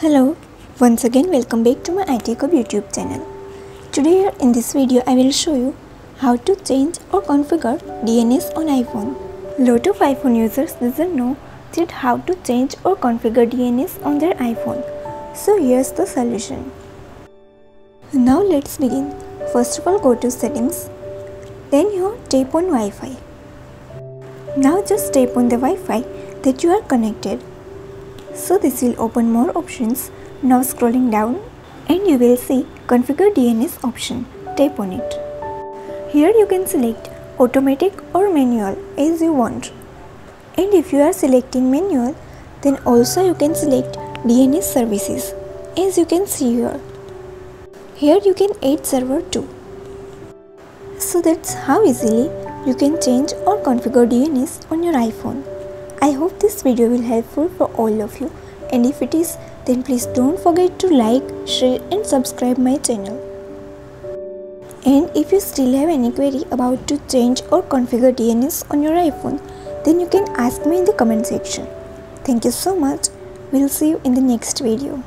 Hello, once again welcome back to my IT Hub YouTube channel. Today in this video I will show you how to change or configure DNS on iPhone. Lot of iPhone users doesn't know that how to change or configure DNS on their iPhone. So here's the solution. Now let's begin. First of all go to settings. Then you tap on Wi-Fi. Now just tap on the Wi-Fi that you are connected so this will open more options. Now scrolling down and you will see configure DNS option. Tap on it. Here you can select automatic or manual as you want. And if you are selecting manual then also you can select DNS services as you can see here. Here you can add server too. So that's how easily you can change or configure DNS on your iPhone. I hope this video will helpful for all of you and if it is then please don't forget to like, share and subscribe my channel. And if you still have any query about to change or configure DNS on your iPhone then you can ask me in the comment section. Thank you so much. We'll see you in the next video.